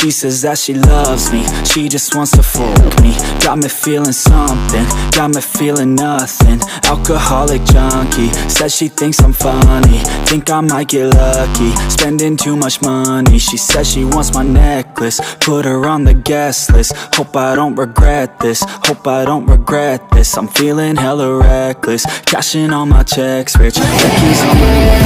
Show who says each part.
Speaker 1: She says that she loves me, she just wants to fuck me. Got me feeling something, got me feeling nothing. Alcoholic junkie, says she thinks I'm funny. Think I might get lucky, spending too much money. She says she wants my necklace, put her on the guest list. Hope I don't regret this, hope I don't regret this. I'm feeling hella reckless, cashing all my checks rich. Becky's on my